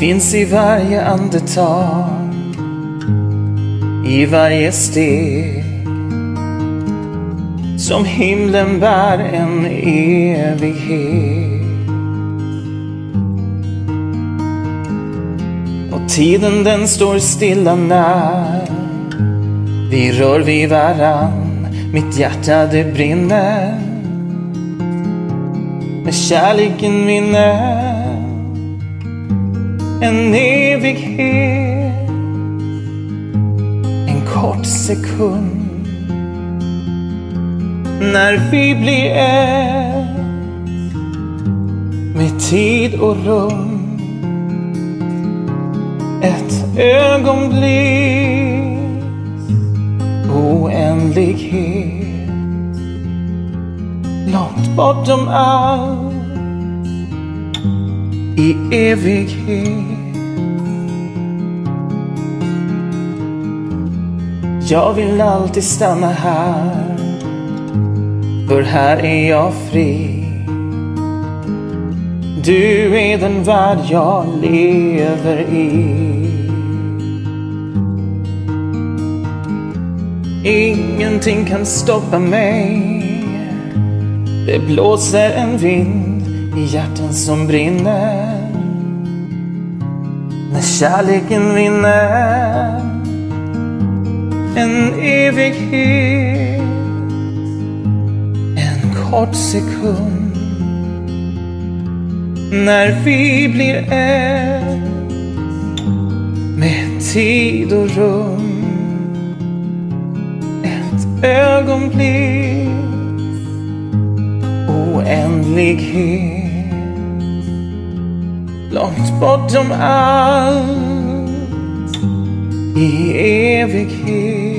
finns i varje andetag, i varje steg. Som himlen bär en evighet. Och tiden den står stilla när vi rör vid varann. Mitt hjärta det brinner. med kärleken vinner en evighet. En kort sekund. När vi blir ett med tid och rum. Ett ögonblick oändlighet. Långt bortom allt i evighet. Jag vill alltid stanna här, för här är jag fri. Du är den värld jag lever i. Ingenting kan stoppa mig. Det blåser en vind i hjärtan som brinner. När kärleken vinner en evighet. En kort sekund. När vi blir ett med tid och rum. Ett ögonblick oändlighet. Långt bortom allt i evighet.